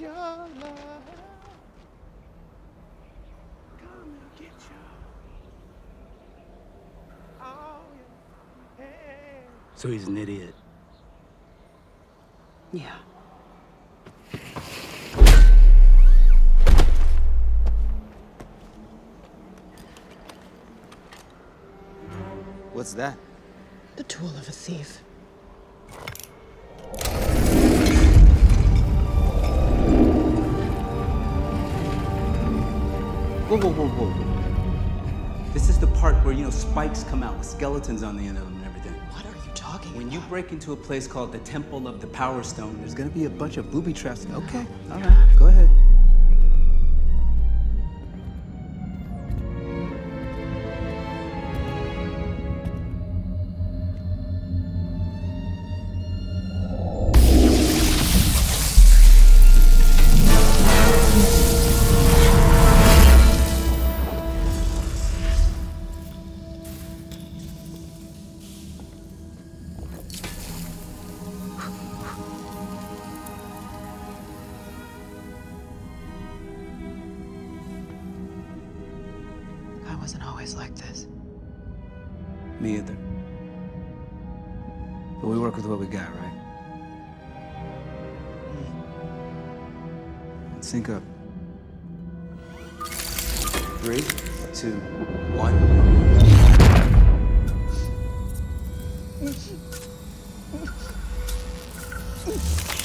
your love. Come and get So he's an idiot. Yeah. What's that? The tool of a thief. Whoa, whoa, whoa, whoa. This is the part where, you know, spikes come out with skeletons on the end of them and everything. What are you talking When you break into a place called the Temple of the Power Stone, there's gonna be a bunch of booby traps. Okay, all right, go ahead. I wasn't always like this. Me either. But we work with what we got, right? Hmm. Let's sync up. Three, two, one.